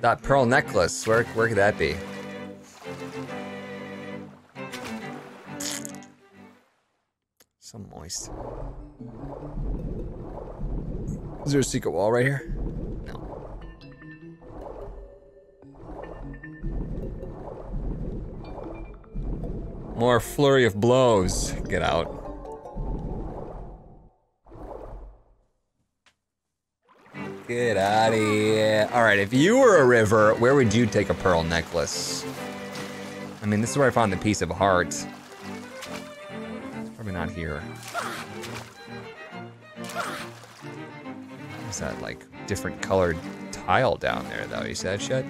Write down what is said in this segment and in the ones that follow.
That pearl necklace, where, where could that be? So moist. Is there a secret wall right here? No. More flurry of blows. Get out. Get out of here. All right, if you were a river, where would you take a pearl necklace? I mean, this is where I found the piece of heart. Probably not here. Is that like different colored tile down there though? You see that shit?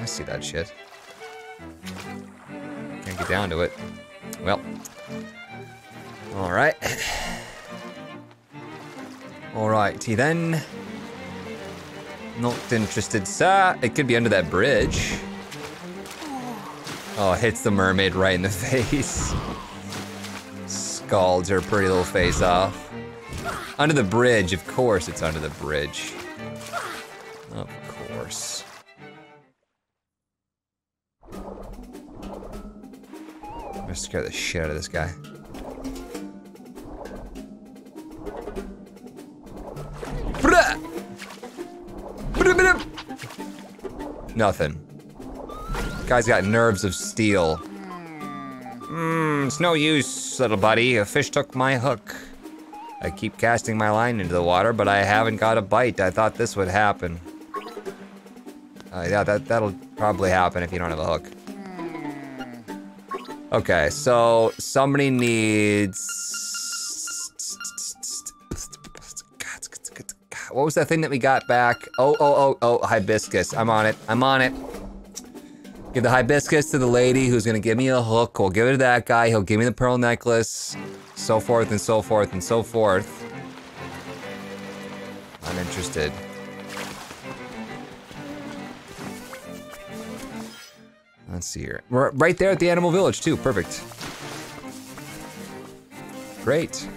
I see that shit. Can't get down to it. Well. Alright. Alrighty then. Not interested, sir. It could be under that bridge. Oh, hits the mermaid right in the face. Scalds her pretty little face off. Under the bridge, of course it's under the bridge. Of course. I'm gonna scare the shit out of this guy. Nothing. Guy's got nerves of steel. Mmm, it's no use, little buddy. A fish took my hook. I keep casting my line into the water, but I haven't got a bite. I thought this would happen. Uh, yeah, that, that'll probably happen if you don't have a hook. Okay, so somebody needs... What was that thing that we got back? Oh, oh, oh, oh, hibiscus. I'm on it. I'm on it. Give the hibiscus to the lady who's gonna give me a hook. We'll give it to that guy. He'll give me the pearl necklace. So forth and so forth and so forth. I'm interested. Let's see here. We're right there at the animal village too. Perfect. Great.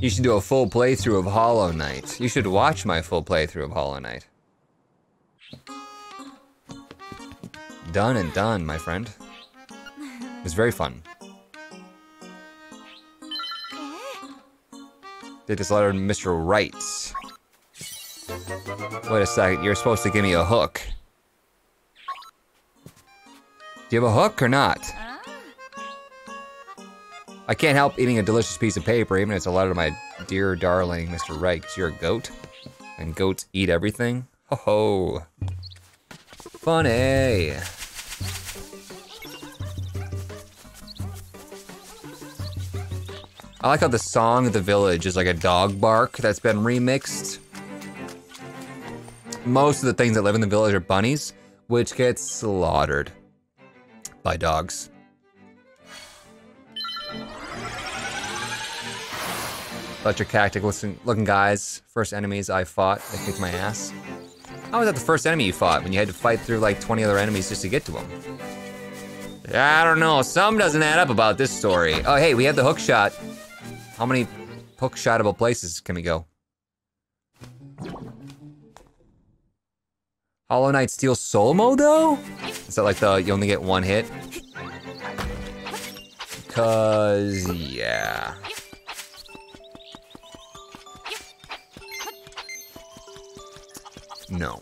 You should do a full playthrough of Hollow Knight. You should watch my full playthrough of Hollow Knight. Done and done, my friend. It was very fun. Did this letter to Mr. Write. Wait a second, you're supposed to give me a hook. Do you have a hook or not? I can't help eating a delicious piece of paper, even if it's a letter to my dear darling Mr. Write, because you're a goat. And goats eat everything. Ho ho. Funny. I like how the song of the village is like a dog bark that's been remixed. Most of the things that live in the village are bunnies, which get slaughtered by dogs. Electrocactic looking guys, first enemies I fought, they kicked my ass. How was that the first enemy you fought when you had to fight through like 20 other enemies just to get to them? I don't know, some doesn't add up about this story. Oh hey, we had the hook shot. How many hook shotable places can we go? Hollow Knight Steel Soul mode though? Is that like the, you only get one hit? Cause, yeah. No.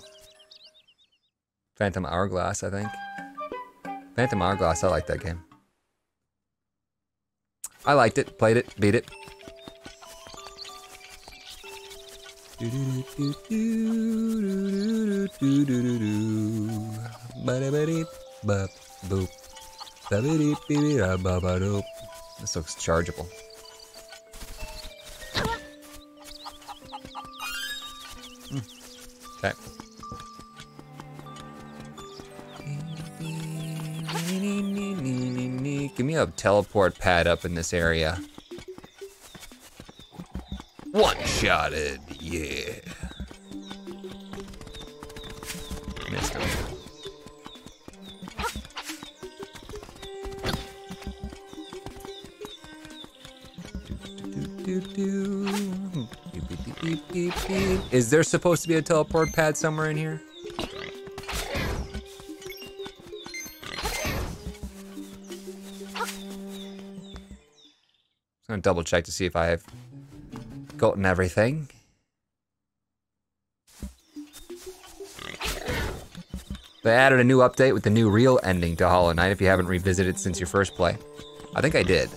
Phantom Hourglass, I think. Phantom Hourglass, I like that game. I liked it, played it, beat it. This looks chargeable. Give me a teleport pad up in this area. One shotted, yeah. Is there supposed to be a teleport pad somewhere in here? I'm gonna double check to see if I have gotten everything. They added a new update with the new real ending to Hollow Knight if you haven't revisited since your first play. I think I did.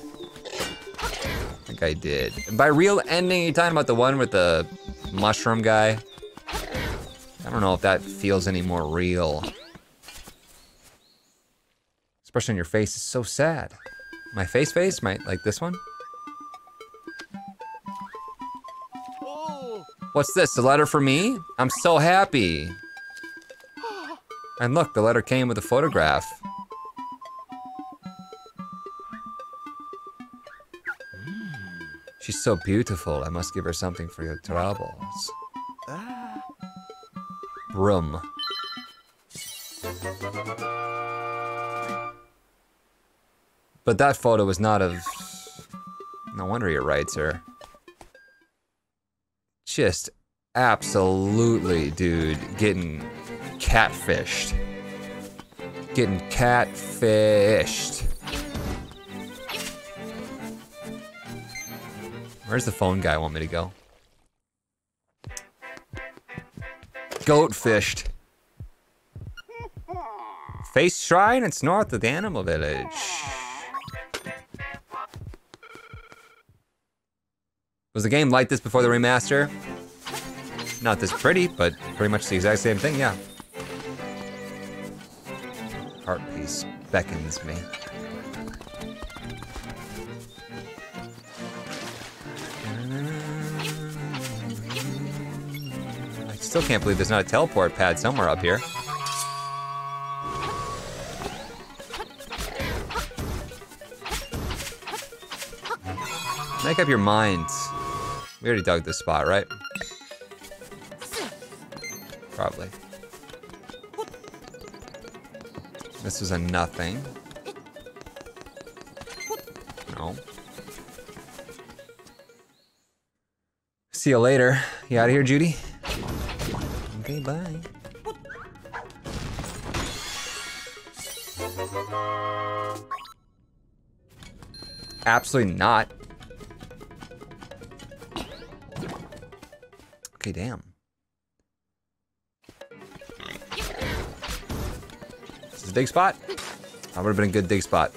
I think I did. And by real ending, you talking about the one with the mushroom guy? I don't know if that feels any more real. Expression on your face is so sad. My face face? My, like this one? What's this, a letter for me? I'm so happy. And look, the letter came with a photograph. She's so beautiful, I must give her something for your troubles. Broom. But that photo was not of... No wonder you're right, sir. Just absolutely, dude, getting catfished. Getting catfished. Where's the phone guy want me to go? Goat fished. Face Shrine, it's north of the animal village. Was the game like this before the remaster? Not this pretty, but pretty much the exact same thing, yeah. Heart piece beckons me. Still can't believe there's not a teleport pad somewhere up here. Make up your minds. We already dug this spot, right? Probably. This is a nothing. No. See you later. You out of here, Judy? Okay, bye. Absolutely not. Okay, damn. This is a dig spot? That would have been a good dig spot.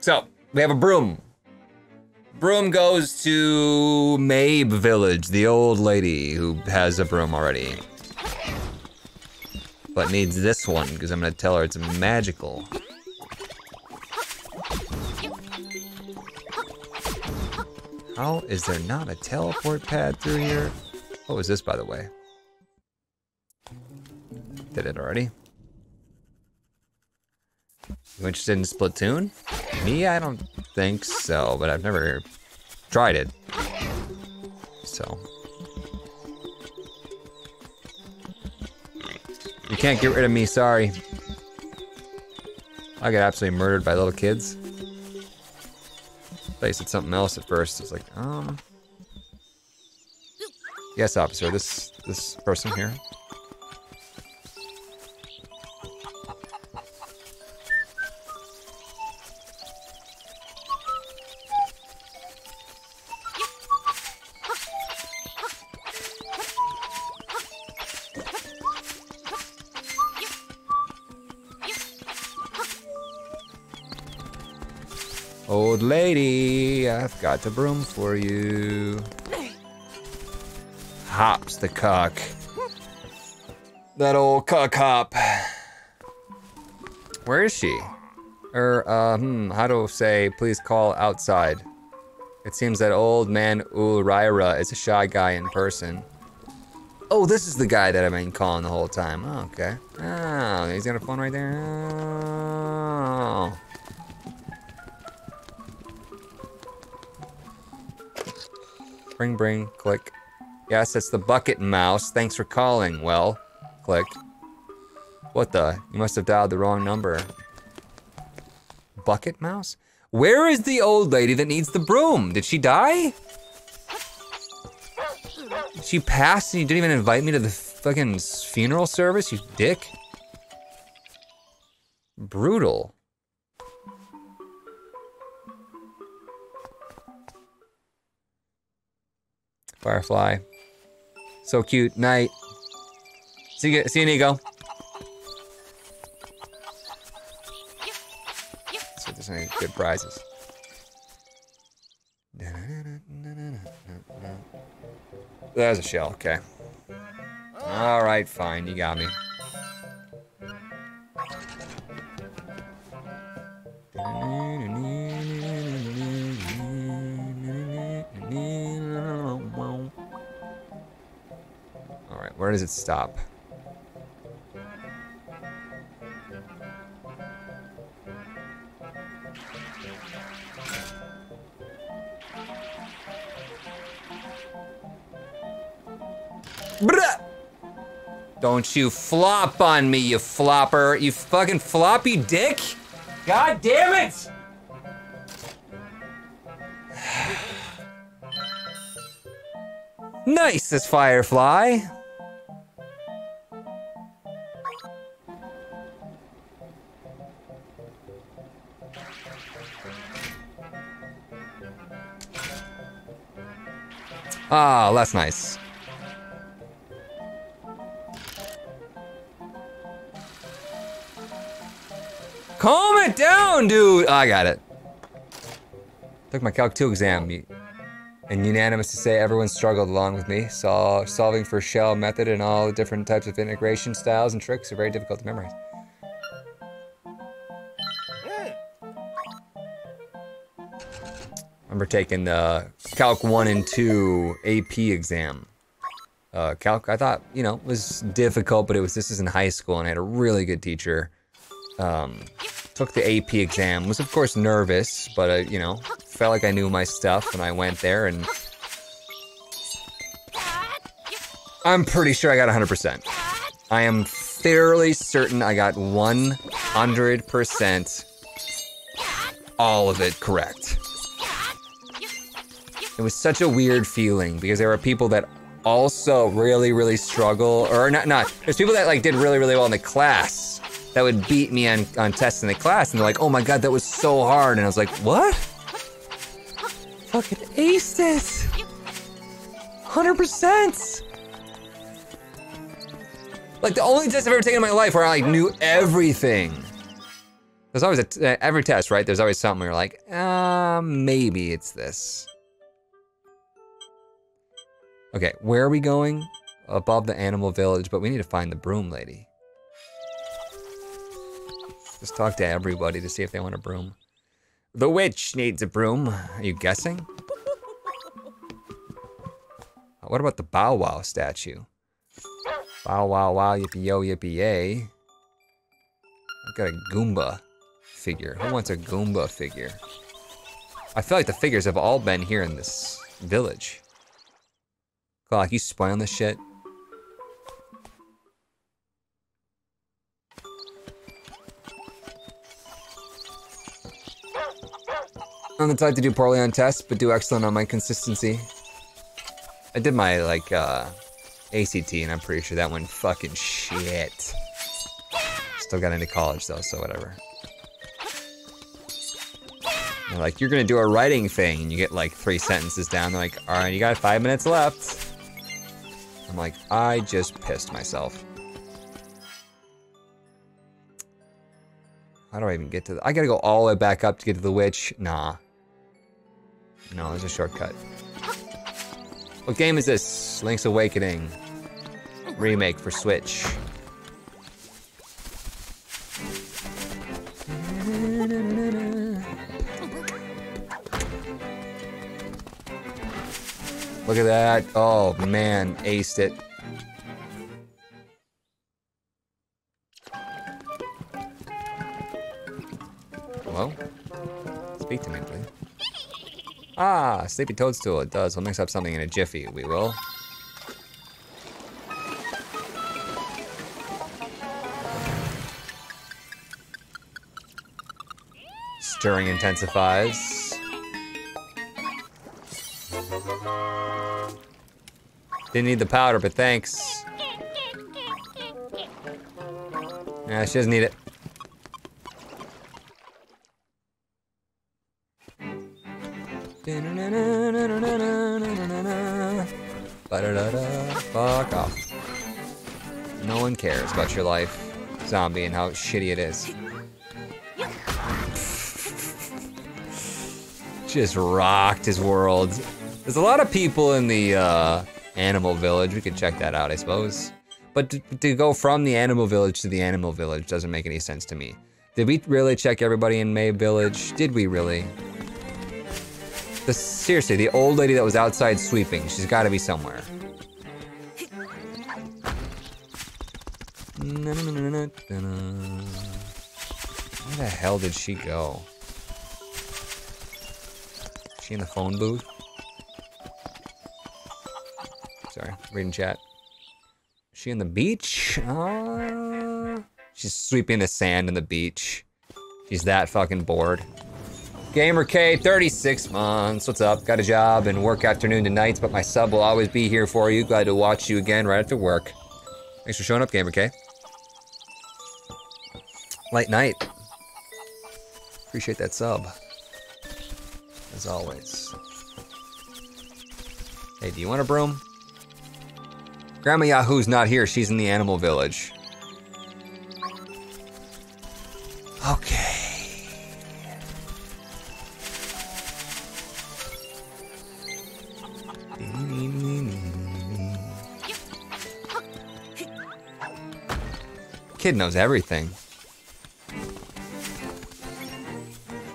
So we have a broom. Broom goes to Mabe Village, the old lady who has a broom already. But needs this one, because I'm gonna tell her it's magical. How is there not a teleport pad through here? What was this, by the way? Did it already? You interested in Splatoon? Me, I don't think so, but I've never tried it. So. You can't get rid of me, sorry. I got absolutely murdered by little kids. They said something else at first. It's like, um... Yes, officer, this this person here. Got a broom for you. Hops the cock. That old cuck hop. Where is she? Or, uh, hmm, how to say, please call outside. It seems that old man Ulrira is a shy guy in person. Oh, this is the guy that I've been calling the whole time. Oh, okay. Oh, he's got a phone right there. Bring, bring, click. Yes, it's the bucket mouse. Thanks for calling. Well, click. What the? You must have dialed the wrong number. Bucket mouse? Where is the old lady that needs the broom? Did she die? She passed and you didn't even invite me to the fucking funeral service, you dick? Brutal. Firefly. So cute. Night. See you, see you, Nico. See if there's any good prizes. There's a shell, okay. Alright, fine, you got me. Does it stop? Don't you flop on me, you flopper. You fucking floppy dick. God damn it! nice, this Firefly. Ah, that's nice. Calm it down, dude. Oh, I got it. Took my Calc 2 exam. And unanimous to say everyone struggled along with me. Saw solving for shell method and all the different types of integration styles and tricks are very difficult to memorize. Remember taking the Calc 1 and 2 AP exam. Uh, Calc, I thought, you know, was difficult, but it was, this is in high school and I had a really good teacher. Um, took the AP exam, was of course nervous, but uh, you know, felt like I knew my stuff and I went there and I'm pretty sure I got 100%. I am fairly certain I got 100% all of it correct. It was such a weird feeling because there were people that also really, really struggle, or not, not, there's people that like did really, really well in the class that would beat me on, on tests in the class and they're like, oh my god, that was so hard. And I was like, what? Fucking aced it. 100%. Like the only test I've ever taken in my life where I like knew everything. There's always a, every test, right? There's always something where you're like, uh, maybe it's this. Okay, where are we going? Above the animal village, but we need to find the broom lady. Just talk to everybody to see if they want a broom. The witch needs a broom. Are you guessing? Uh, what about the Bow Wow statue? Bow wow wow yippee yo yippee yay. I've got a Goomba figure. Who wants a Goomba figure? I feel like the figures have all been here in this village. Clock, you spoiling this shit? I'm the type to do poorly on tests, but do excellent on my consistency. I did my, like, uh, ACT, and I'm pretty sure that went fucking shit. Still got into college, though, so whatever. They're like, you're gonna do a writing thing, and you get, like, three sentences down. They're like, alright, you got five minutes left. I'm like, I just pissed myself. How do I even get to the- I gotta go all the way back up to get to the witch? Nah. No, there's a shortcut. What game is this? Link's Awakening. Remake for Switch. Look at that. Oh, man. Aced it. Hello? Speak to me, please. Ah, Sleepy Toadstool. It does. We'll mix up something in a jiffy. We will. Stirring intensifies. Didn't need the powder, but thanks. Yeah, she doesn't need it. Fuck off. No one cares about your life, zombie, and how shitty it is. Just rocked his world. There's a lot of people in the uh, animal village. We could check that out, I suppose. But to, to go from the animal village to the animal village doesn't make any sense to me. Did we really check everybody in Mabe Village? Did we really? The, seriously, the old lady that was outside sweeping, she's gotta be somewhere. Where the hell did she go? Is she in the phone booth? Sorry, reading chat. She in the beach? Uh, she's sweeping the sand in the beach. She's that fucking bored. Gamer K, 36 months. What's up? Got a job and work afternoon to nights, but my sub will always be here for you. Glad to watch you again right after work. Thanks for showing up, Gamer K. Light night. Appreciate that sub. As always. Hey, do you want a broom? Grandma Yahoo's not here. She's in the animal village. Okay. Kid knows everything.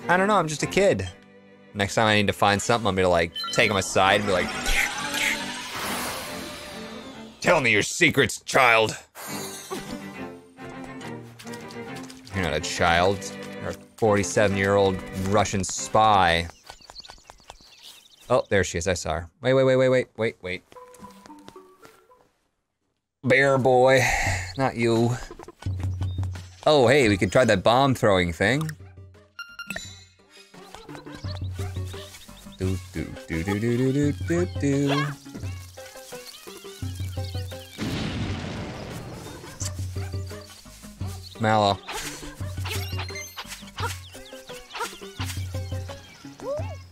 I don't know, I'm just a kid. Next time I need to find something, I'm gonna like take him aside and be like, Tell me your secrets, child. You're not a child. You're a 47 year old Russian spy. Oh, there she is. I saw her. Wait, wait, wait, wait, wait, wait, wait. Bear boy, not you. Oh, hey, we could try that bomb throwing thing. Do do do do do do do do.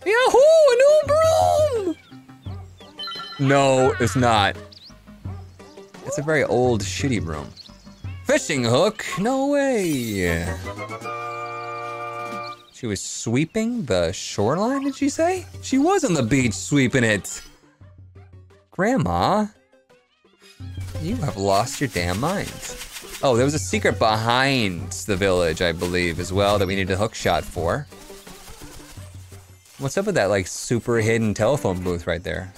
Yahoo! A new broom! No, it's not. It's a very old, shitty broom. Fishing hook? No way. She was sweeping the shoreline, did she say? She was on the beach sweeping it. Grandma, you have lost your damn mind. Oh, there was a secret behind the village, I believe, as well, that we need a hook shot for. What's up with that, like, super hidden telephone booth right there?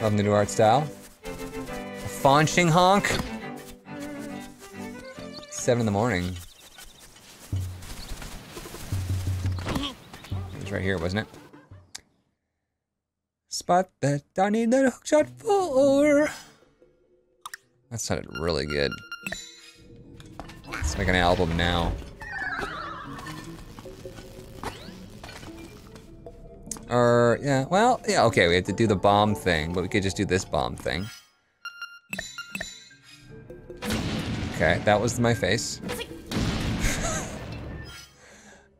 Love the new art style. A Faunching honk. Seven in the morning. It was right here, wasn't it? Spot that I need that hook shot for. That sounded really good. Let's make an album now. Or, yeah, well, yeah, okay, we have to do the bomb thing, but we could just do this bomb thing. Okay, that was my face.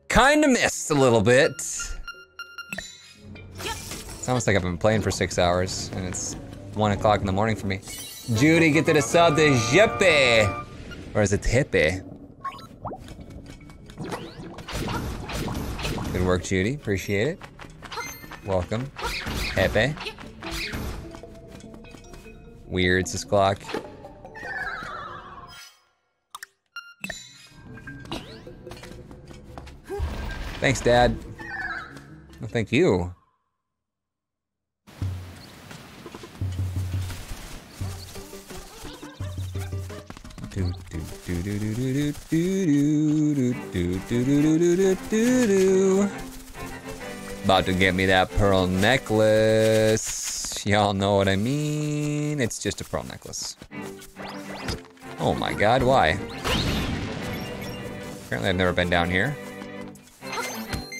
Kinda missed a little bit. It's almost like I've been playing for six hours, and it's one o'clock in the morning for me. Judy, get to the sub to Jippy! Or is it Hippie? Good work, Judy. Appreciate it. Welcome. Pepe. Weird, this Clock. Thanks, Dad. Well, thank you. About to get me that pearl necklace. Y'all know what I mean. It's just a pearl necklace. Oh my god, why? Apparently I've never been down here.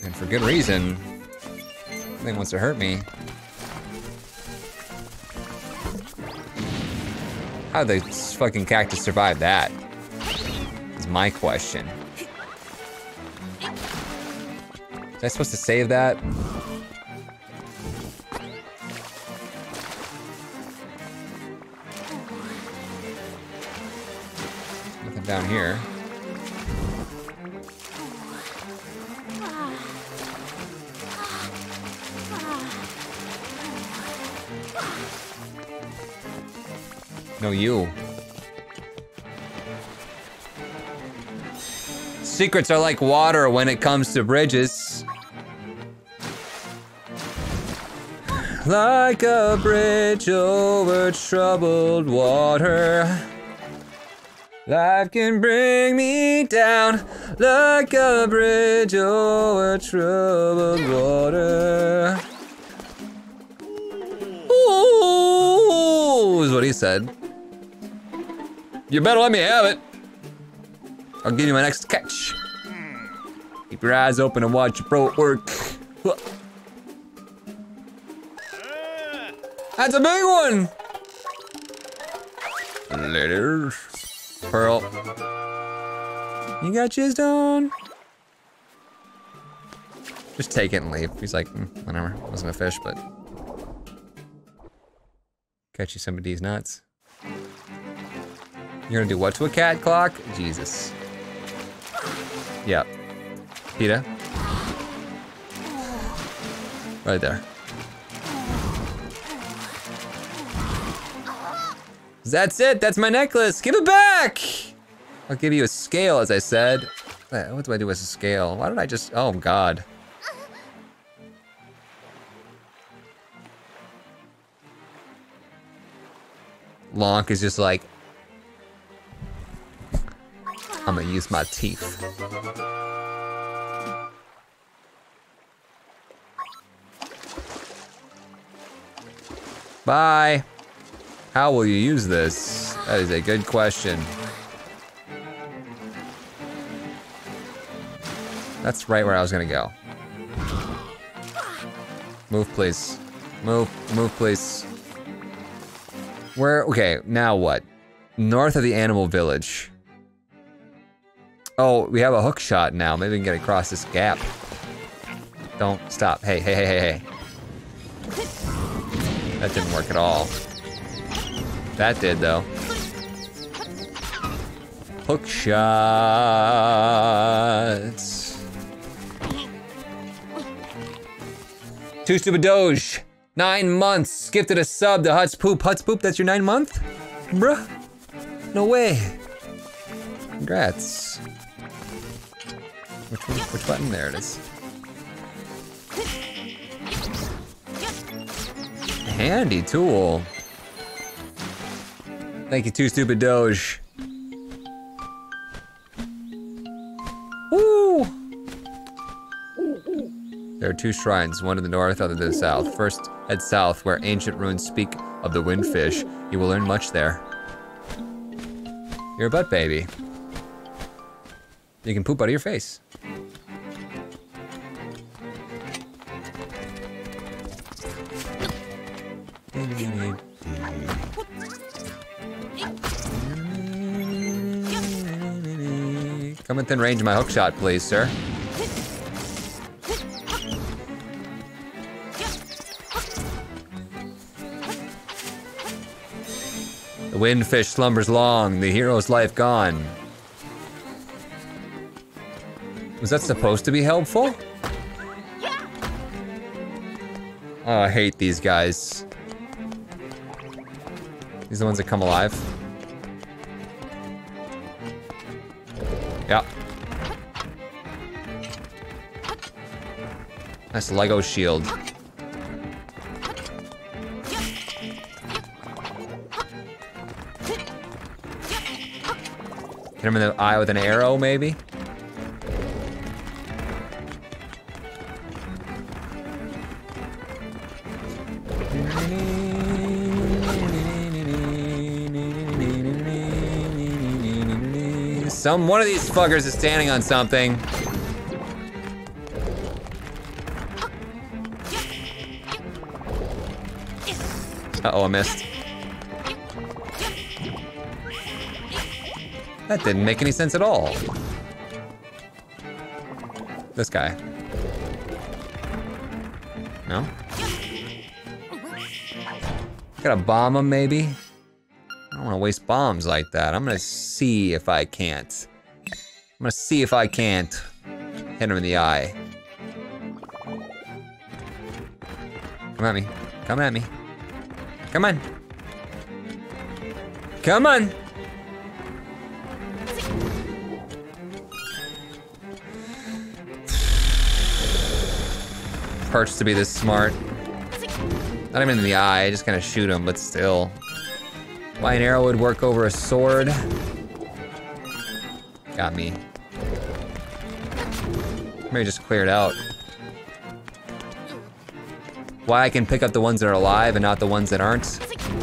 And for good reason. Nothing wants to hurt me. How the fucking cactus survive that? Is my question. Was I supposed to save that? Nothing down here. No, you. Secrets are like water when it comes to bridges. Like a bridge over troubled water. Life can bring me down like a bridge over troubled water. Ooh, is what he said. You better let me have it. I'll give you my next catch. Keep your eyes open and watch your pro work. That's a big one. Later. Pearl. You got jizzed on? Just take it and leave. He's like, mm, whatever. Wasn't a fish, but. Catch you some of these nuts. You're gonna do what to a cat clock? Jesus. Yep. PETA. Right there. That's it, that's my necklace. Give it back! I'll give you a scale, as I said. Eh, what do I do with a scale? Why did I just, oh God. Lonk is just like, I'm gonna use my teeth. Bye. How will you use this? That is a good question. That's right where I was gonna go. Move, please. Move, move, please. Where, okay, now what? North of the animal village. Oh, we have a hook shot now. Maybe we can get across this gap. Don't stop. Hey, hey, hey, hey, hey. That didn't work at all. That did, though. Hook shots. Two stupid doge. Nine months. Gifted a sub to Hutts Poop. Hutts Poop, that's your nine month? Bruh. No way. Congrats. Which one? Which button? There it is. Handy tool. Thank you, Two Stupid Doge. Woo! There are two shrines, one to the north, other to the south. First, head south, where ancient ruins speak of the windfish. You will learn much there. You're a butt baby. You can poop out of your face. Come within range of my hook shot, please, sir. The windfish slumbers long, the hero's life gone. Was that supposed to be helpful? Oh, I hate these guys. These are the ones that come alive. Yeah. Nice Lego shield. Hit him in the eye with an arrow, maybe? Some one of these fuckers is standing on something. Uh-oh, I missed. That didn't make any sense at all. This guy. No? Gotta bomb him, maybe? I don't wanna waste bombs like that. I'm gonna see if I can't. I'm gonna see if I can't hit him in the eye. Come at me. Come at me. Come on. Come on. Perch to be this smart. Not even in the eye, I just kind of shoot him, but still. Why an arrow would work over a sword? Got me. Maybe just clear it out. Why I can pick up the ones that are alive and not the ones that aren't,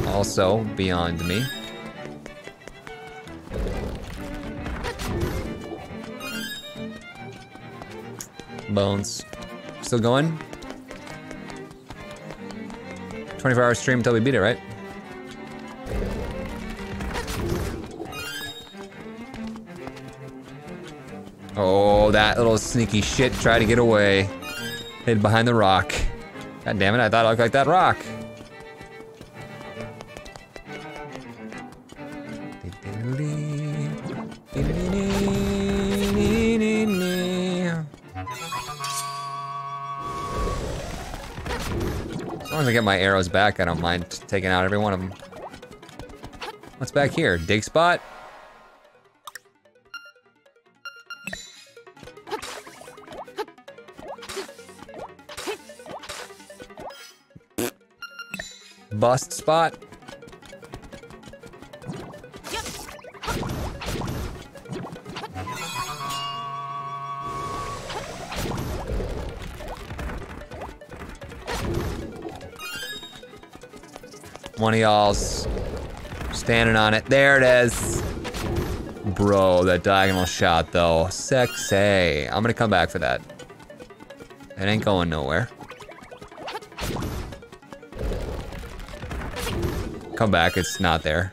also beyond me. Bones. Still going? 24 hour stream until we beat it, right? Sneaky shit try to get away. Hid behind the rock. God damn it, I thought I looked like that rock. As long as I get my arrows back, I don't mind taking out every one of them. What's back here? Dig spot? Bust spot? One of y'all's standing on it. There it is. Bro, that diagonal shot though. Sexy. I'm gonna come back for that. It ain't going nowhere. Come back, it's not there.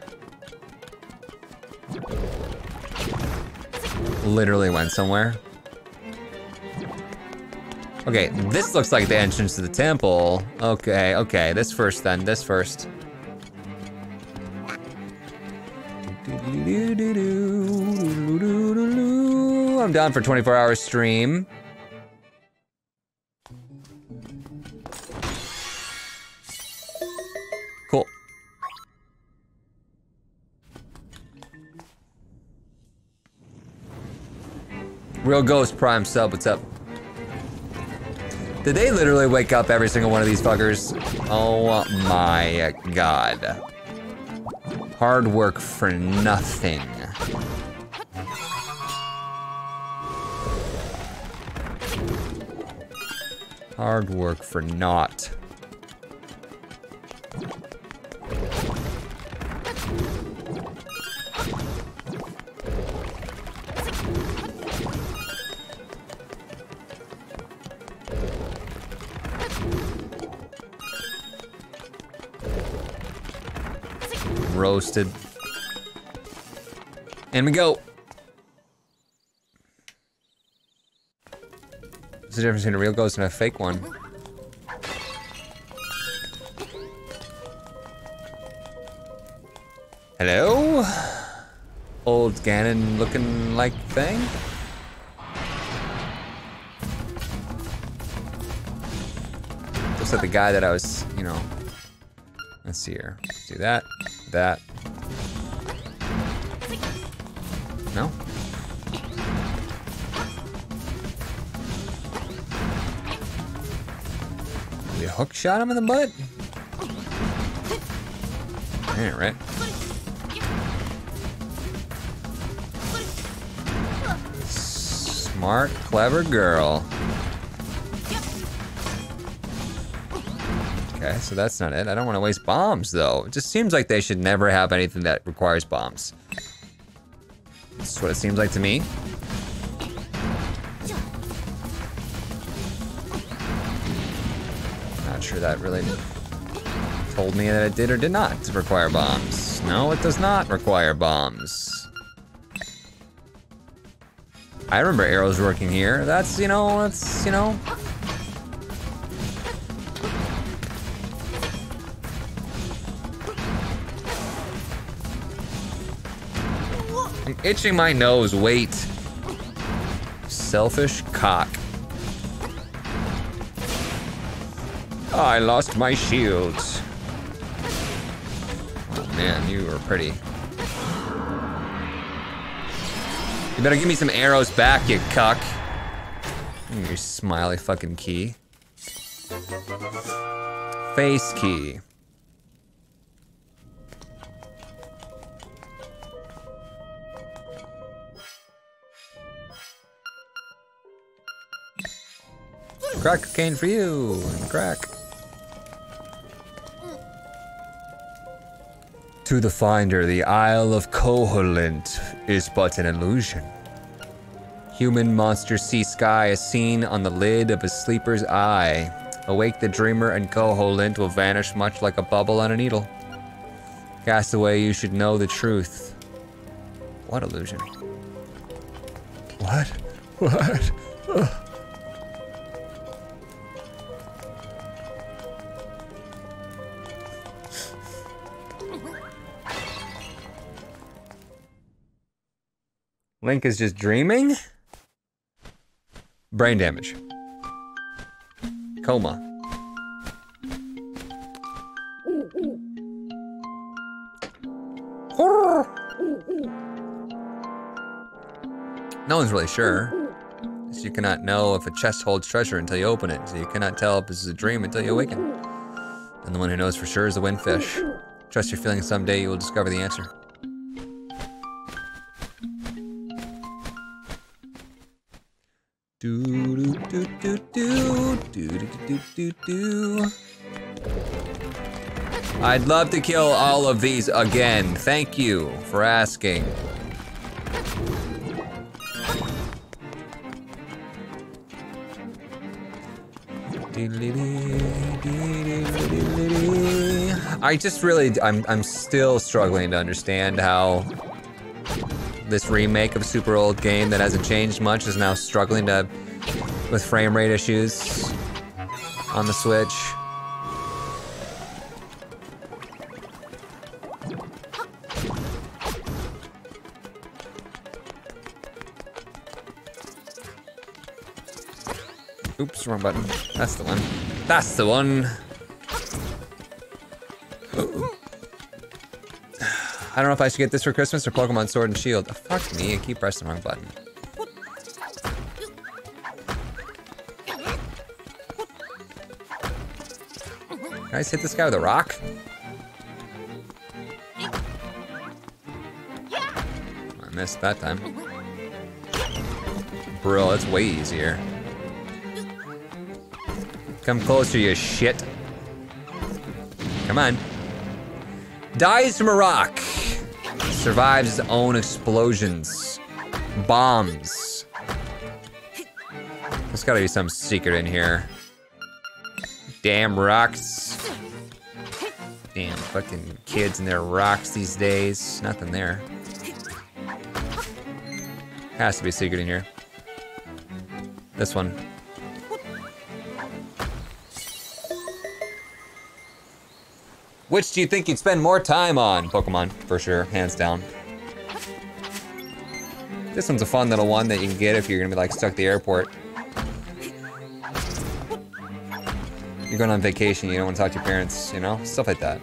Literally went somewhere. Okay, this looks like the entrance to the temple. Okay, okay, this first then, this first. I'm down for 24 hour stream. Ghost Prime sub, what's up? Did they literally wake up every single one of these fuckers? Oh my god. Hard work for nothing. Hard work for naught. Roasted. And we go. What's the difference between a real ghost and a fake one? Hello? Old Ganon looking like thing? Looks like the guy that I was, you know. Let's see here. Let's do that, that. No? We hook shot him in the butt? Ain't right. Smart, clever girl. Okay, so that's not it. I don't want to waste bombs, though. It just seems like they should never have anything that requires bombs. That's what it seems like to me. Not sure that really told me that it did or did not require bombs. No, it does not require bombs. I remember arrows working here. That's, you know, that's, you know. Itching my nose, wait. Selfish cock. Ah, I lost my shields. Oh man, you are pretty. You better give me some arrows back, you cuck. Your smiley fucking key. Face key. Crack cocaine for you. Crack. To the finder, the Isle of Koholint is but an illusion. Human monster sea sky is seen on the lid of a sleeper's eye. Awake the dreamer and Koholint will vanish much like a bubble on a needle. Castaway, you should know the truth. What illusion? What? What? Ugh. Link is just dreaming? Brain damage. Coma. No one's really sure. So you cannot know if a chest holds treasure until you open it, so you cannot tell if this is a dream until you awaken. And the one who knows for sure is the windfish. Trust your feelings someday you will discover the answer. Do do do do do do do do do do. I'd love to kill all of these again. Thank you for asking. I just really, I'm, I'm still struggling to understand how this remake of a super old game that hasn't changed much is now struggling to with frame rate issues on the Switch. Oops, wrong button. That's the one. That's the one. I don't know if I should get this for Christmas or Pokemon Sword and Shield. Oh, fuck me, I keep pressing the wrong button. Guys, hit this guy with a rock? I missed that time. Bro, that's way easier. Come closer, you shit. Come on. Dies from a rock. Survives his own explosions. Bombs. There's gotta be some secret in here. Damn rocks. Damn fucking kids and their rocks these days. Nothing there. Has to be a secret in here. This one. Which do you think you'd spend more time on? Pokemon, for sure, hands down. This one's a fun little one that you can get if you're gonna be like stuck at the airport. You're going on vacation, you don't want to talk to your parents, you know? Stuff like that.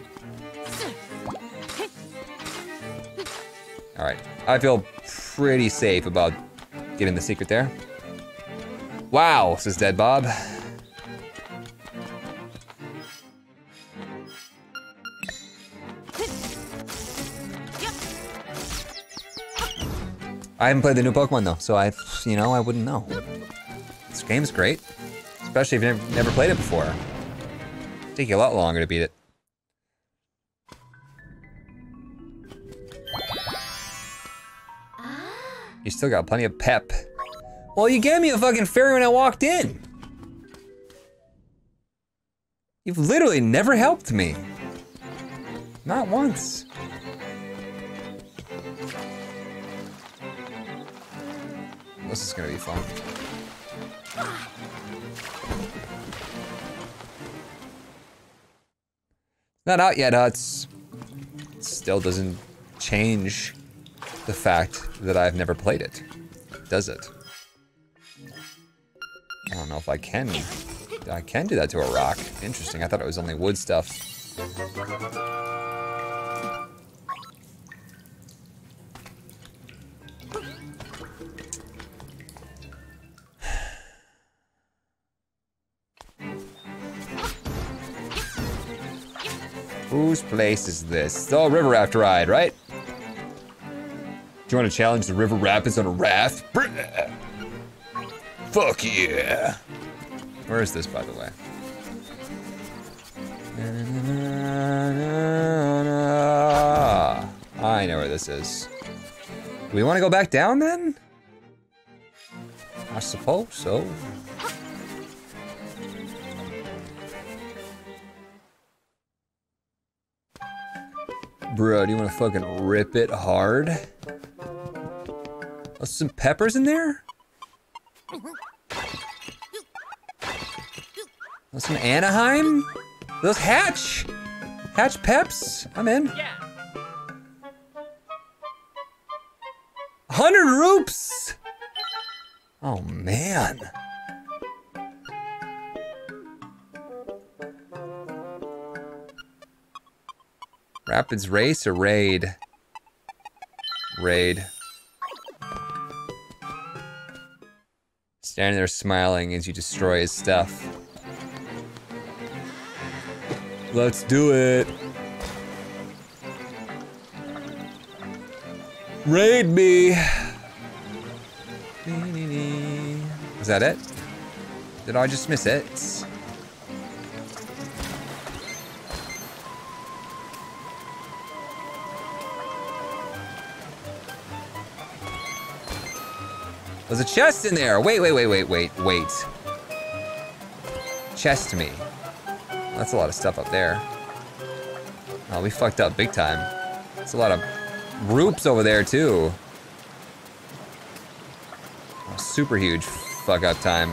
Alright, I feel pretty safe about getting the secret there. Wow, says Dead Bob. I haven't played the new Pokemon though, so I, you know, I wouldn't know. This game's great, especially if you've never, played it before. Take you a lot longer to beat it. You still got plenty of pep. Well, you gave me a fucking fairy when I walked in. You've literally never helped me. Not once. This is gonna be fun. Not out yet, Hutts. Still doesn't change the fact that I've never played it, does it? I don't know if I can. I can do that to a rock. Interesting, I thought it was only wood stuff. Whose place is this? Oh, river raft ride, right? Do you want to challenge the river rapids on a raft? Fuck yeah. Where is this, by the way? Ah, I know where this is. Do we want to go back down then? I suppose so. Bro, do you want to fucking rip it hard? Oh, some peppers in there? Oh, some Anaheim? Those Hatch? Hatch Peps? I'm in. Yeah. Rapids race or raid? Raid. Standing there smiling as you destroy his stuff. Let's do it. Raid me. Is that it? Did I just miss it? There's a chest in there. Wait, wait, wait, wait, wait, wait. Chest me. That's a lot of stuff up there. Oh, we fucked up big time. It's a lot of roops over there too. Oh, super huge fuck up time.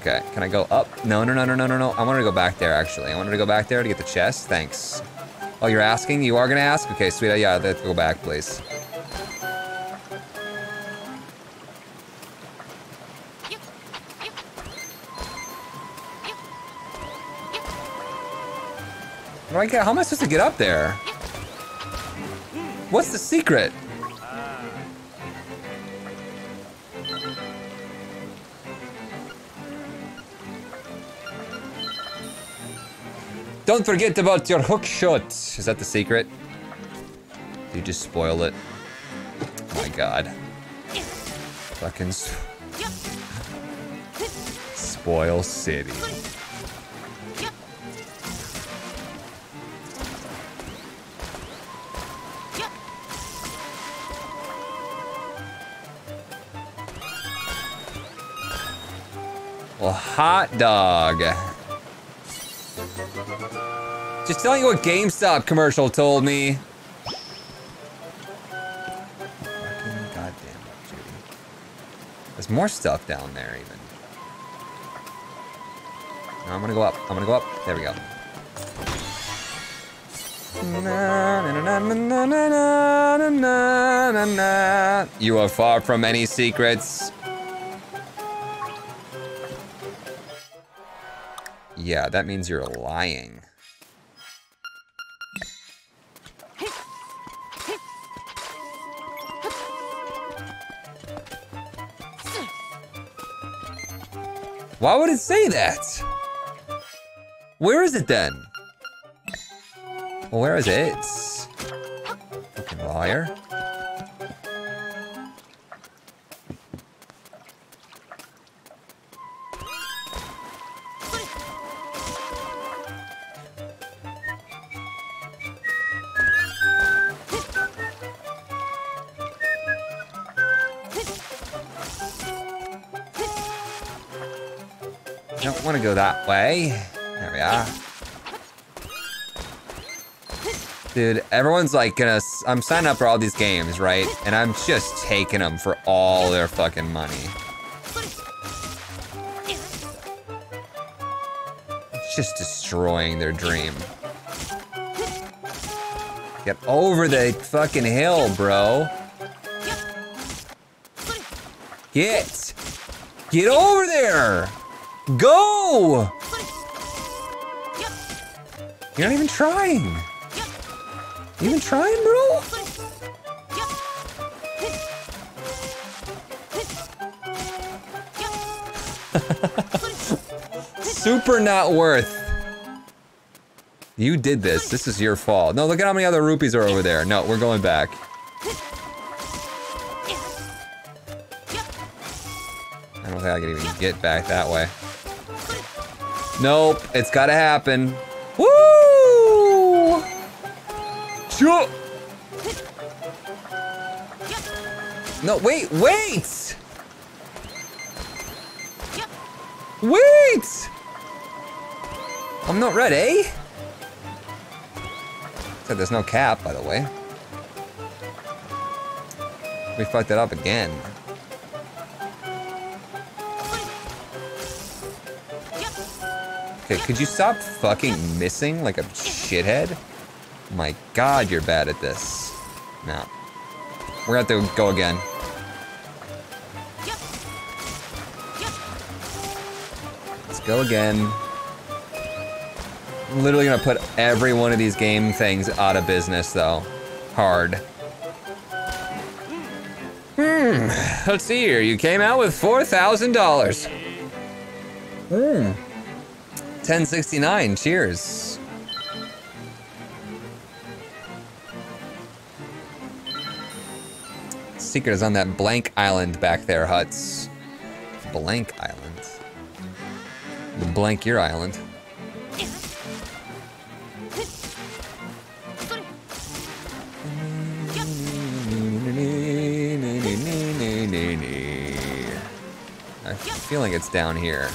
Okay, can I go up? No, no, no, no, no, no, no. I wanted to go back there, actually. I wanted to go back there to get the chest. Thanks. Oh, you're asking? You are gonna ask? Okay, sweet. Yeah, let's go back, please. How, how am I supposed to get up there? What's the secret? Don't forget about your hook shot. Is that the secret? You just spoil it. Oh my god. Fucking spoil city. Well, hot dog. Just telling you what GameStop commercial told me. Goddamn Judy. There's more stuff down there even. No, I'm gonna go up. I'm gonna go up. There we go. You are far from any secrets. Yeah, that means you're lying. Why would it say that? Where is it then? Where is it? Fucking liar. That way. There we are. Dude, everyone's like gonna. I'm signing up for all these games, right? And I'm just taking them for all their fucking money. It's just destroying their dream. Get over the fucking hill, bro. Get! Get over there! Go! You're not even trying. You even trying, bro? Super not worth. You did this. This is your fault. No, look at how many other rupees are over there. No, we're going back. I don't think I can even get back that way. Nope, it's gotta happen. Woo! No, wait, wait! Wait! I'm not ready. Eh? Said there's no cap, by the way. We fucked it up again. Okay, could you stop fucking missing like a shithead? My god, you're bad at this. No. We're gonna have to go again. Let's go again. I'm literally gonna put every one of these game things out of business though. Hard. Hmm, let's see here. You came out with $4,000. Hmm. 1069, cheers. Secret is on that blank island back there, Hutts. Blank island. Blank your island. I a feeling it's down here.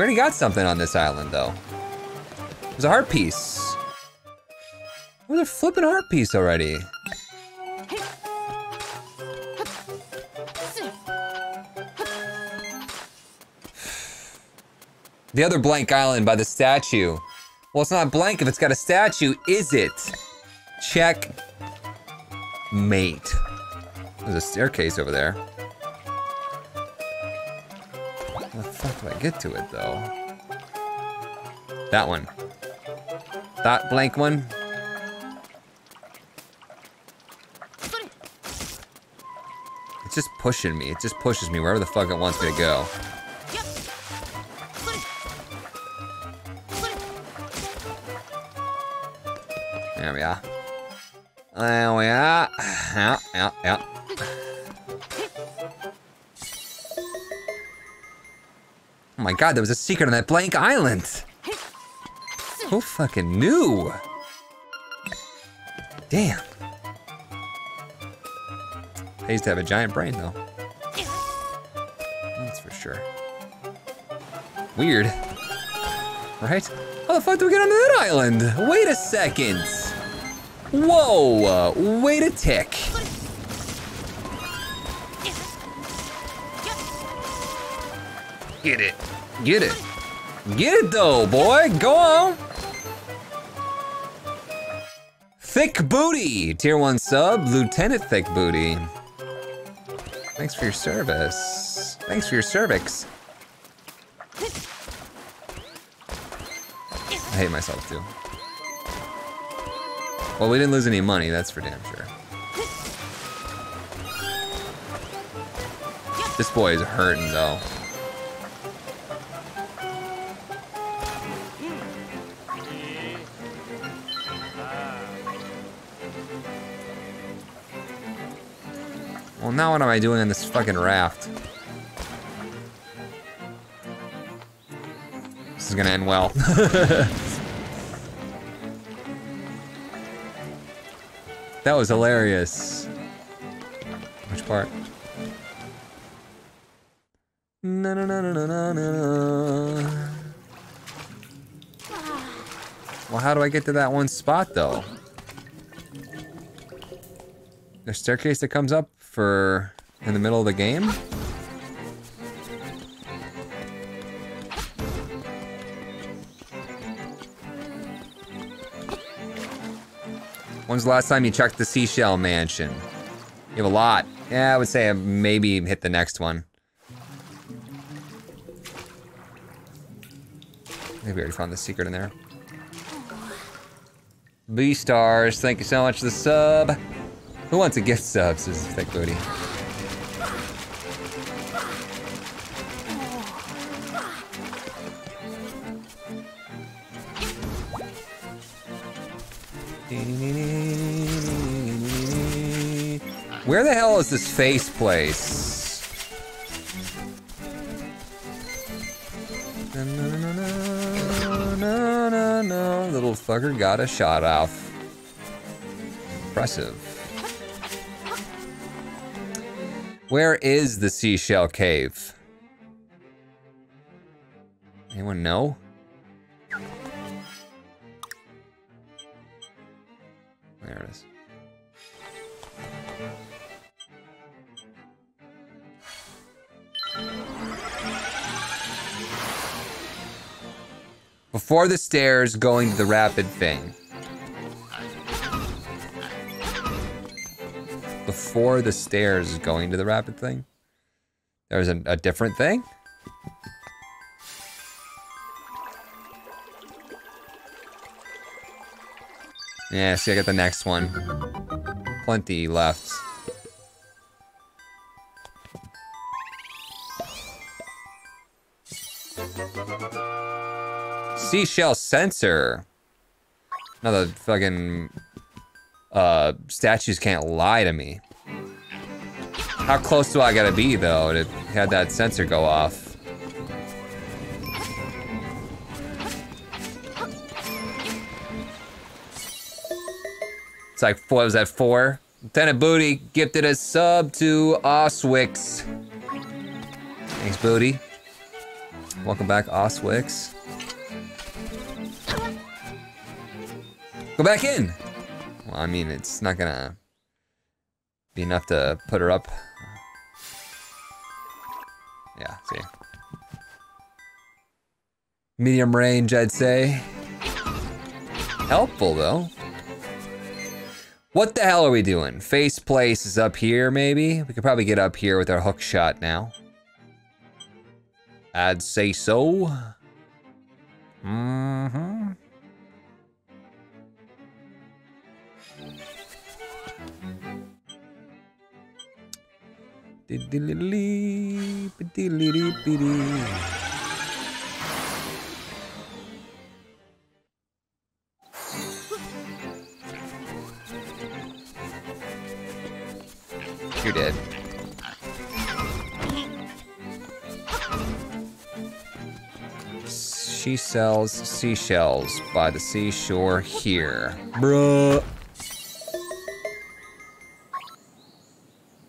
We already got something on this island, though. There's a heart piece. Where's a flipping heart piece already? The other blank island by the statue. Well, it's not blank if it's got a statue, is it? Check. Mate. There's a staircase over there. Fuck do I get to it, though? That one. That blank one. It's just pushing me. It just pushes me wherever the fuck it wants me to go. There we are. There we are. Yeah, yeah, yeah. My god, there was a secret on that blank island. Who fucking knew? Damn. Pays to have a giant brain, though. That's for sure. Weird. Right? How the fuck do we get onto that island? Wait a second. Whoa, uh, wait a tick. Get it. Get it. Get it though, boy. Go on. Thick Booty, tier one sub, Lieutenant Thick Booty. Thanks for your service. Thanks for your cervix. I hate myself too. Well, we didn't lose any money, that's for damn sure. This boy is hurting though. Well, now what am I doing on this fucking raft? This is gonna end well. that was hilarious. Which part? Na, na, na, na, na, na. Well, how do I get to that one spot, though? The staircase that comes up for in the middle of the game? When's the last time you checked the Seashell Mansion? You have a lot. Yeah, I would say I maybe hit the next one. Maybe we already found the secret in there. B stars, thank you so much for the sub. Who wants a gift sub? Says Thick Booty. Where the hell is this face place? Little fucker got a shot off. Impressive. Where is the seashell cave? Anyone know? There it is. Before the stairs going to the rapid thing. Before the stairs going to the rapid thing? There's a, a different thing? Yeah, see, I got the next one. Plenty left. Seashell sensor. Now the fucking uh, statues can't lie to me. How close do I gotta be though to have that sensor go off? It's like, what was that, four? Lieutenant Booty gifted a sub to Oswix. Thanks, Booty. Welcome back, Oswix. Go back in! Well, I mean, it's not gonna be enough to put her up. Yeah, see. Medium range, I'd say. Helpful, though. What the hell are we doing? Face place is up here, maybe? We could probably get up here with our hook shot now. I'd say so. Mm-hmm. You're dead. She sells seashells by the seashore here. Bruh.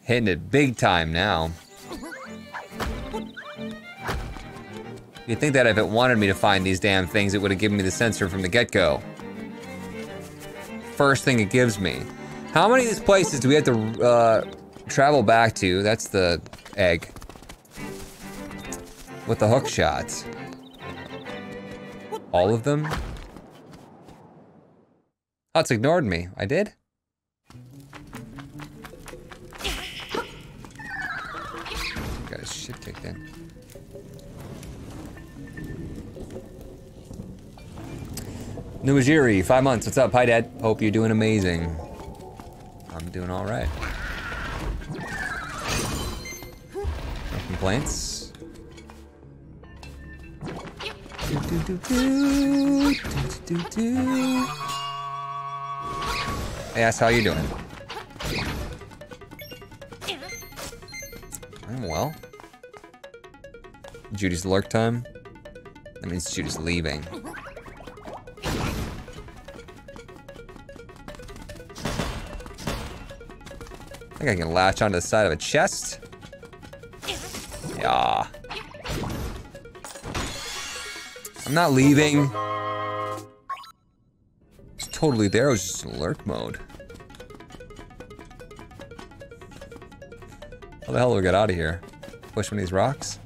Hitting it big time now. You'd think that if it wanted me to find these damn things, it would have given me the sensor from the get-go. First thing it gives me. How many of these places do we have to uh, travel back to? That's the egg. With the hook shots. All of them? Oh, it's ignored me. I did? Kicked in. Nuajiri, five months. What's up? Hi, Dad. Hope you're doing amazing. I'm doing all right. No complaints. Do, do, do. Hey, Ass, how you doing? I'm well. Judy's lurk time? That means Judy's leaving. I think I can latch onto the side of a chest. Yeah. I'm not leaving. It's totally there, it was just in lurk mode. How the hell do we get out of here? Push one of these rocks?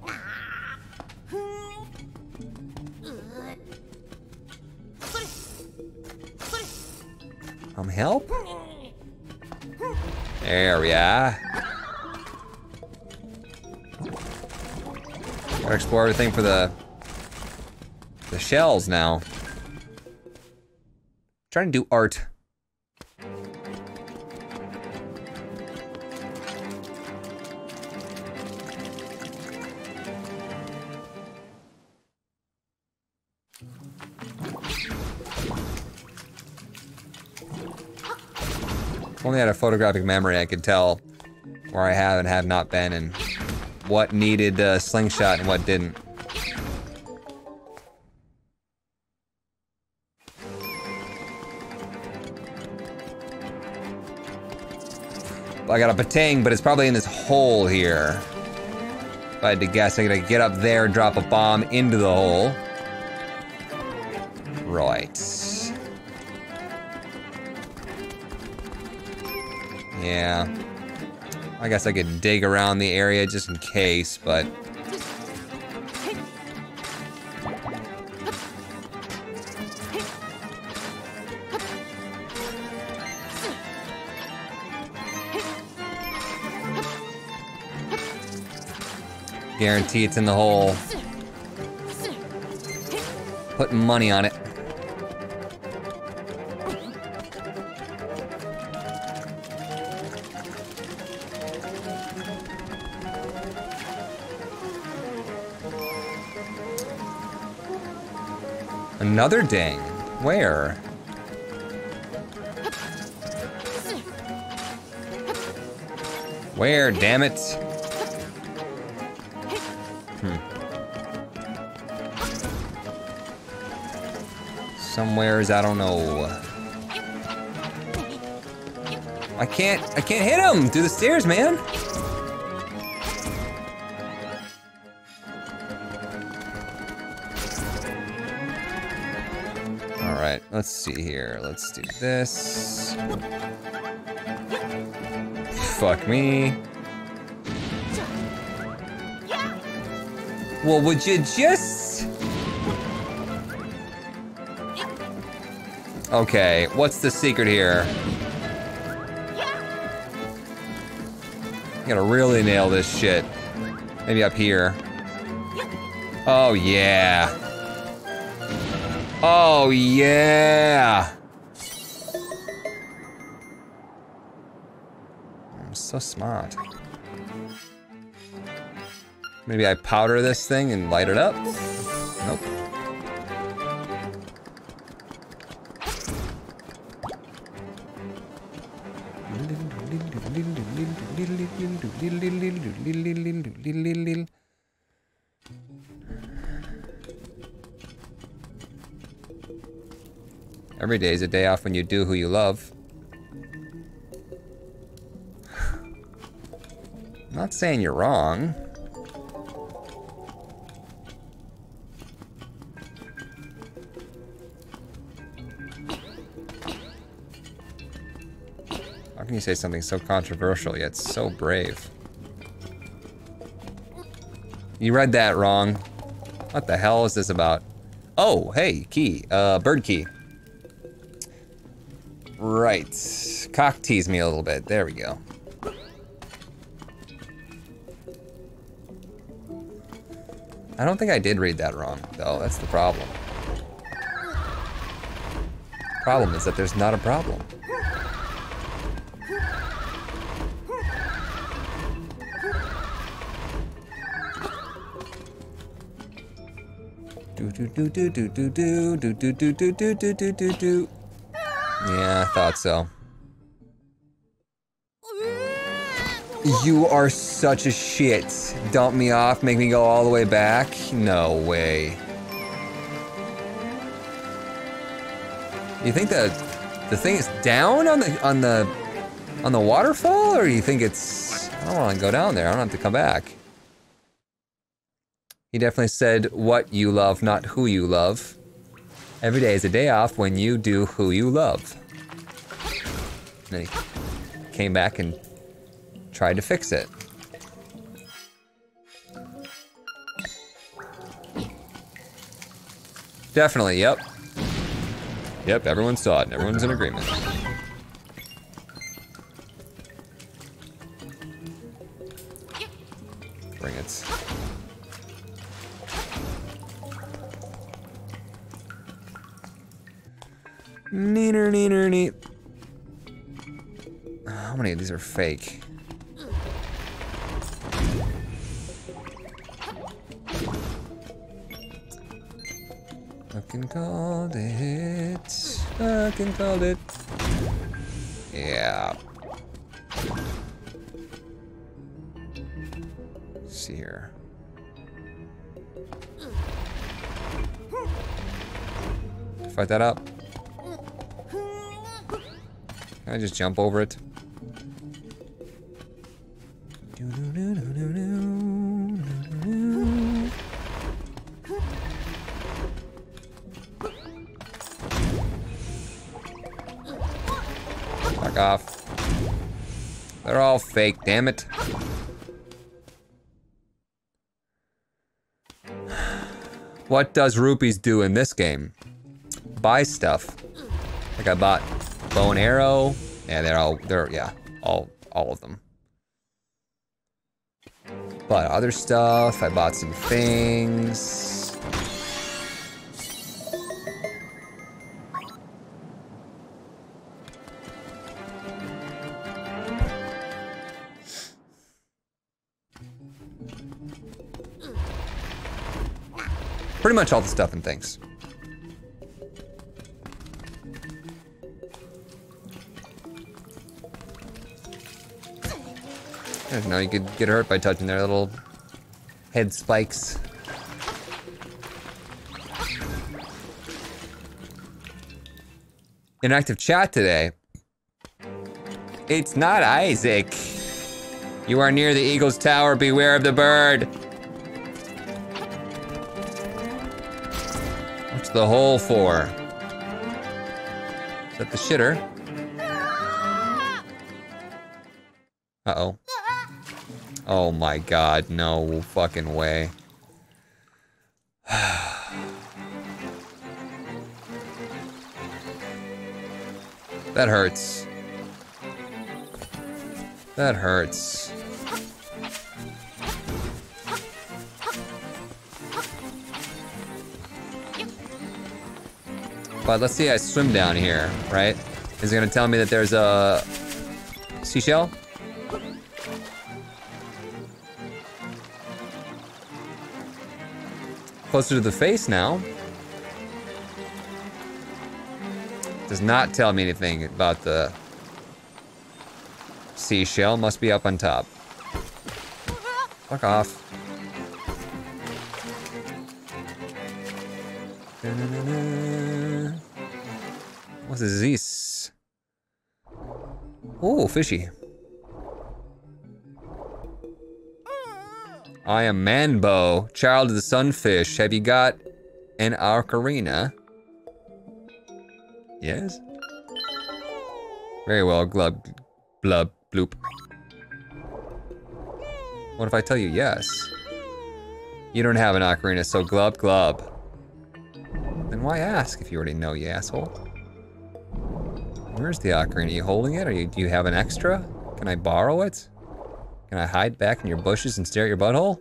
Everything for the the shells now. trying to do art. Only had a photographic memory, I could tell where I have and have not been and what needed slingshot and what didn't. I got a batang, but it's probably in this hole here. If I had to guess, I gotta get up there, and drop a bomb into the hole. Right. Yeah. I guess I could dig around the area just in case, but... Guarantee it's in the hole. Putting money on it. Another ding. Where? Where, damn it? Hmm. Somewheres, I don't know. I can't, I can't hit him through the stairs, man. Let's see here. Let's do this. Fuck me. Well, would you just... Okay, what's the secret here? Gotta really nail this shit. Maybe up here. Oh, yeah. Oh, yeah. I'm so smart. Maybe I powder this thing and light it up? Every day is a day off when you do who you love. I'm not saying you're wrong. How can you say something so controversial yet so brave? You read that wrong. What the hell is this about? Oh, hey, key. Uh, bird key. Right. Cock tease me a little bit. There we go. I don't think I did read that wrong, though. That's the problem. Problem is that there's not a problem. Do do do do do do do do do do do do do do do. Yeah, I thought so. You are such a shit. Dump me off, make me go all the way back? No way. You think the the thing is down on the on the on the waterfall, or you think it's? I don't want to go down there. I don't have to come back. He definitely said what you love, not who you love. Every day is a day off when you do who you love. And then he came back and tried to fix it. Definitely, yep. Yep, everyone saw it. Everyone's in agreement. Bring it. Neener, neener, neat. How many of these are fake? Fucking called it. Fucking called it. Yeah. Let's see here. Fight that up. I just jump over it? Fuck off. They're all fake, damn it. What does rupees do in this game? Buy stuff. Like I bought bow and arrow. Yeah, they're all, they're, yeah, all, all of them. Bought other stuff. I bought some things. Pretty much all the stuff and things. I don't know, you could get hurt by touching their little head spikes. Inactive chat today. It's not Isaac. You are near the eagle's tower, beware of the bird. What's the hole for? Is that the shitter? Uh-oh. Oh my god, no fucking way. that hurts. That hurts. But let's see I swim down here, right? Is it gonna tell me that there's a seashell? Closer to the face now. Does not tell me anything about the seashell. Must be up on top. Fuck off. What is this? Oh, fishy. I am Manbo, child of the sunfish. Have you got an ocarina? Yes? Very well, glub, blub, bloop. What if I tell you yes? You don't have an ocarina, so glub, glub. Then why ask if you already know, you asshole? Where's the ocarina? Are you holding it? Or do you have an extra? Can I borrow it? Can I hide back in your bushes and stare at your butthole?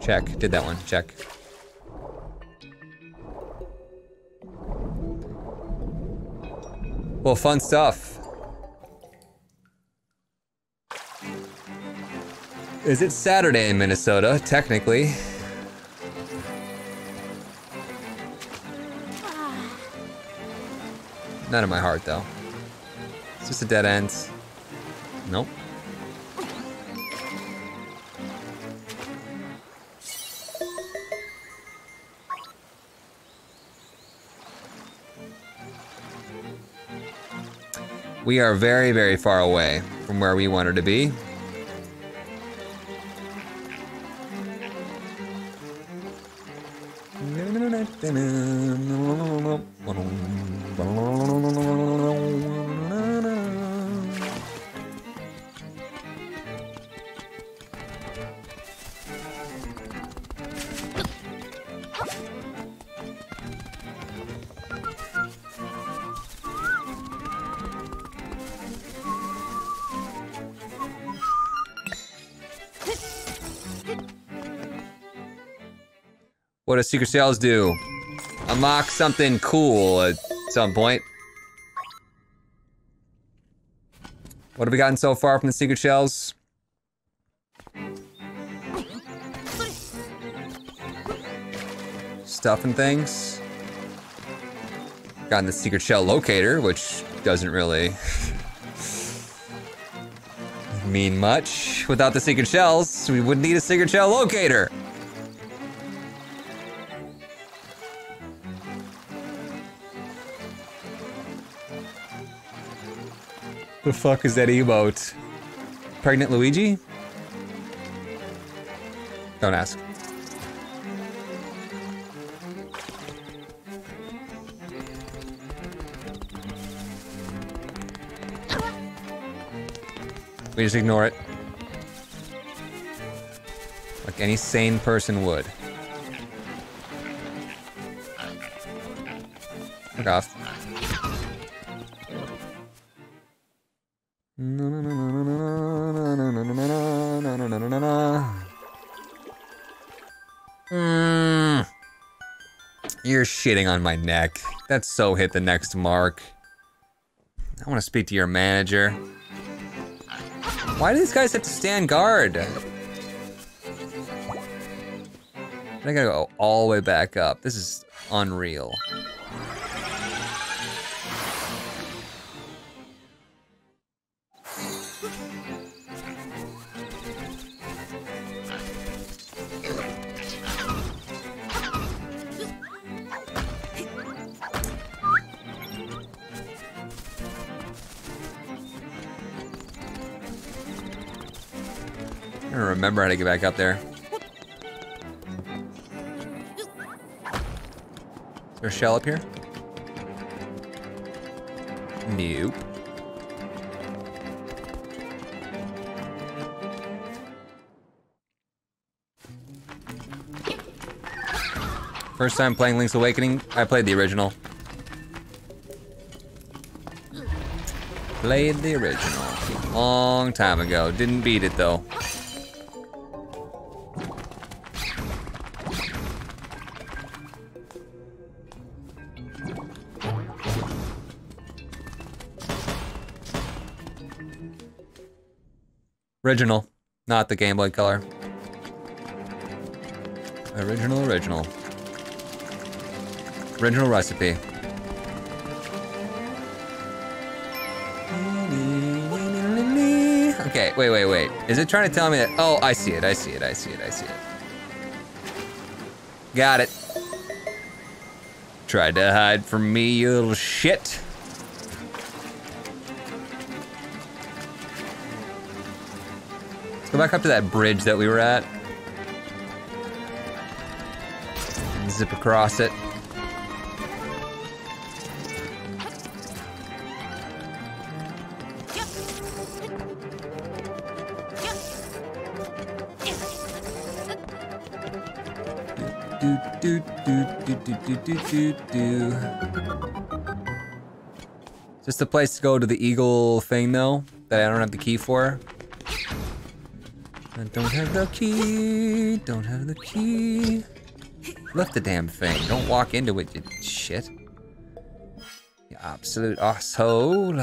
Check. Did that one. Check. Well, fun stuff. Is it Saturday in Minnesota, technically? Not in my heart, though. It's just a dead end. Nope. We are very, very far away from where we wanted to be. What does secret shells do? Unlock something cool at some point. What have we gotten so far from the secret shells? Stuff and things. Gotten the secret shell locator, which doesn't really mean much. Without the secret shells, we wouldn't need a secret shell locator. The fuck is that emote? Pregnant Luigi? Don't ask. We just ignore it. Like any sane person would. Fuck off. Mm. You're shitting on my neck. That's so hit the next mark. I want to speak to your manager. Why do these guys have to stand guard? I gotta go all the way back up. This is unreal. Remember how to get back up there. Is there a shell up here? Nope. First time playing Link's Awakening, I played the original. Played the original. Long time ago. Didn't beat it though. Original, not the Game Boy Color. Original, original. Original recipe. Okay, wait, wait, wait. Is it trying to tell me that? Oh, I see it, I see it, I see it, I see it. Got it. Tried to hide from me, you little shit. Go back up to that bridge that we were at. Zip across it. Do, do, do, do, do, do, do, do. Just a place to go to the eagle thing though, that I don't have the key for. I don't have the key, don't have the key. Left the damn thing, don't walk into it, you shit. You absolute asshole.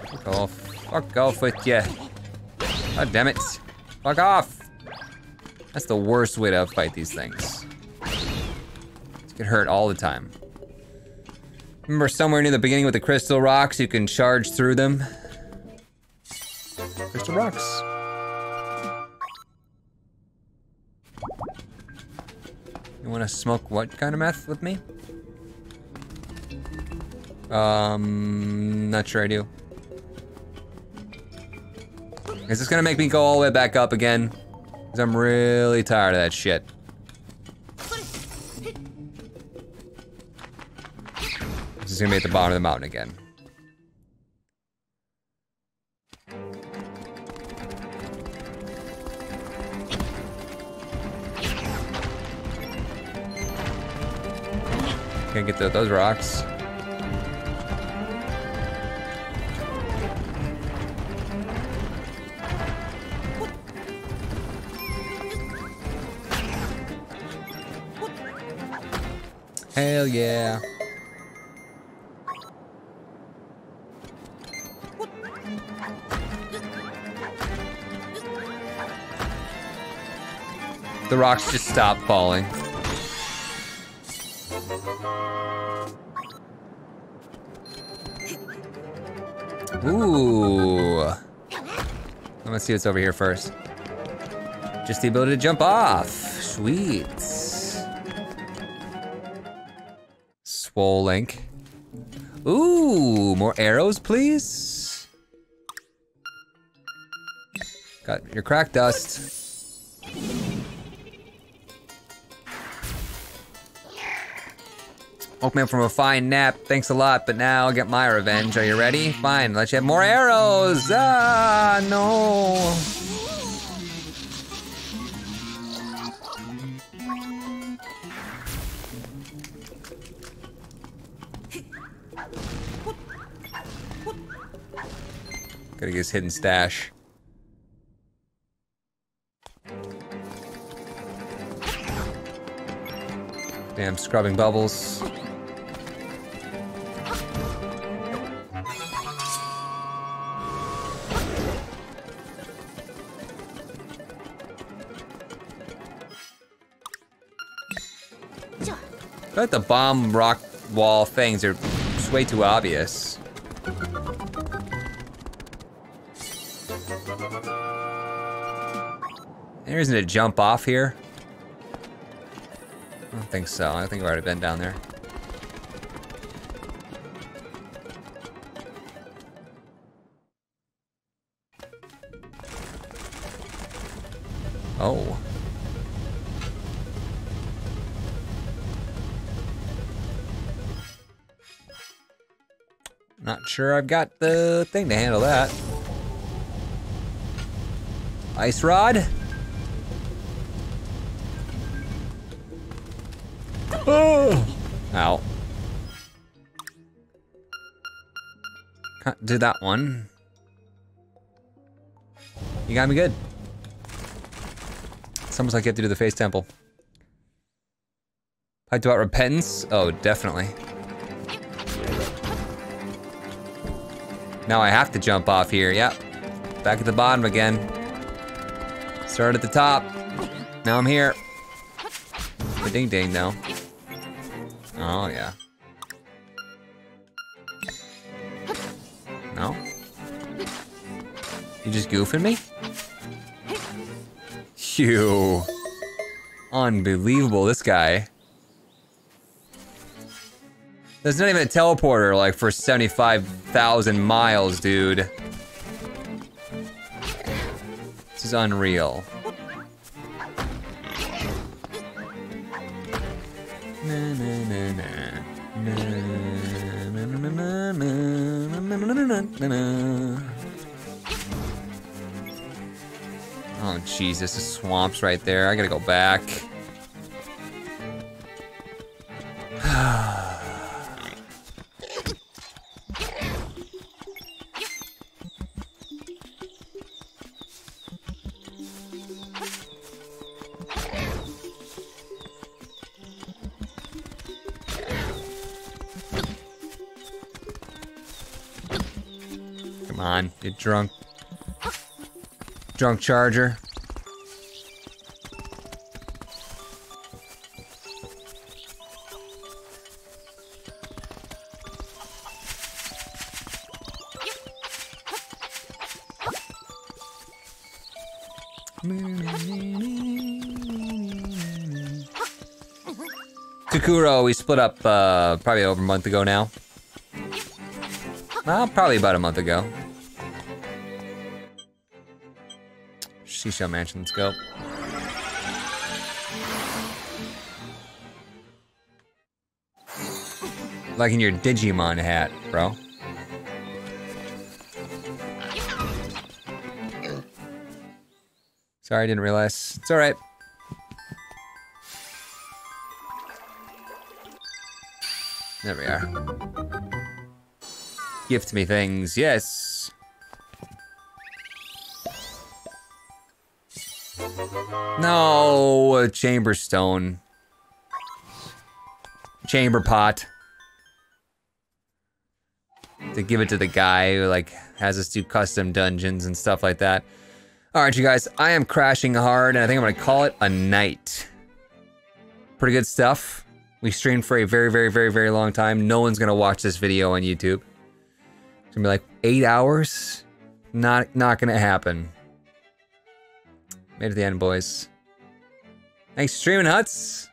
Fuck off. Fuck off with you. God damn it. Fuck off. That's the worst way to fight these things. You get hurt all the time. Remember somewhere near the beginning with the crystal rocks, you can charge through them? Crystal rocks. You wanna smoke what kind of meth with me? Um, not sure I do. Is this gonna make me go all the way back up again? Cause I'm really tired of that shit. This is gonna be at the bottom of the mountain again. Can't get the, those rocks. Hell yeah. The rocks just stop falling. Ooh. Let's see what's over here first. Just the ability to jump off. Sweet. Swole link. Ooh, more arrows, please. Got your crack dust. Woke me up from a fine nap. Thanks a lot, but now I'll get my revenge. Are you ready? Fine, let you have more arrows. Ah, no. Gotta get his hidden stash. Damn, scrubbing bubbles. I like the bomb rock wall things are just way too obvious. There isn't a jump off here. I don't think so. I think I've already been down there. Oh. Not sure I've got the thing to handle that. Ice rod? Ow. Can't do that one. You got me good. It's almost like you have to do the face temple. I do out repentance? Oh, definitely. Now I have to jump off here, yep. Back at the bottom again. Start at the top. Now I'm here. Ding ding though. Oh yeah. No? You just goofing me? You. Unbelievable, this guy. There's not even a teleporter, like, for 75,000 miles, dude. This is unreal. Oh, Jesus, the swamp's right there. I gotta go back. on, you drunk. Drunk charger. Kukuro, we split up uh, probably over a month ago now. Well, probably about a month ago. Seashell Mansion, let's go. Like in your Digimon hat, bro. Sorry, I didn't realize. It's alright. There we are. Gift me things, yes. A chamber stone. Chamber pot. To give it to the guy who like has us do custom dungeons and stuff like that. All right, you guys, I am crashing hard and I think I'm gonna call it a night. Pretty good stuff. We streamed for a very, very, very, very long time. No one's gonna watch this video on YouTube. It's gonna be like eight hours. Not, not gonna happen. Made it to the end, boys. Thanks, streaming Hutts.